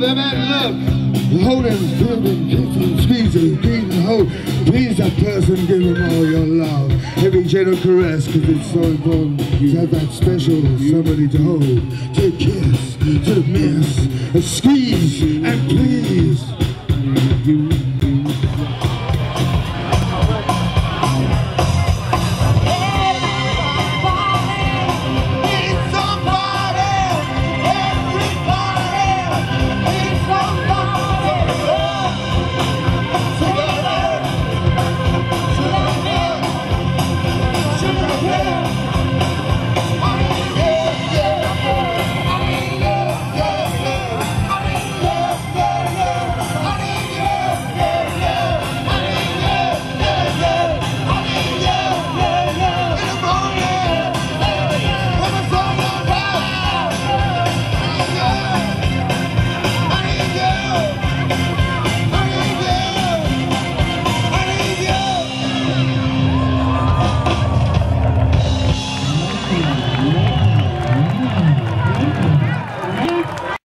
that and love. Holding, building, kissing, squeezing, beating, hold. Please that person, give him all your love. Every gentle caress, cause it's so important to have that special somebody to hold, to kiss, to miss, a squeeze, and please.